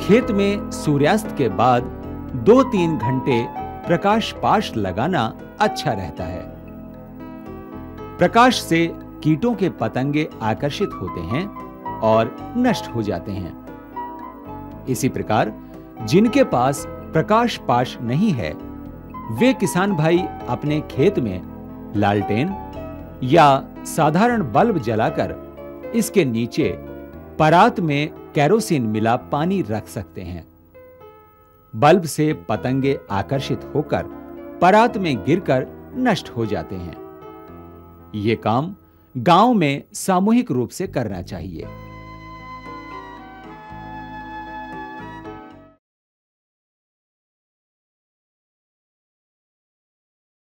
खेत में सूर्यास्त के बाद दो तीन घंटे प्रकाश पाश लगाना अच्छा रहता है। प्रकाश से कीटों के पतंगे आकर्षित होते हैं और नष्ट हो जाते हैं। इसी प्रकार जिनके पास प्रकाश पाश नहीं है, वे किसान भाई अपने खेत में लालटेन या साधारण बल्ब जलाकर इसके नीचे परात में कैरोसिन मिला पानी रख सकते हैं। बल्ब से पतंगे आकर्षित होकर परात में गिरकर नष्ट हो जाते हैं। ये काम गाँव में सामूहिक रूप से करना चाहिए।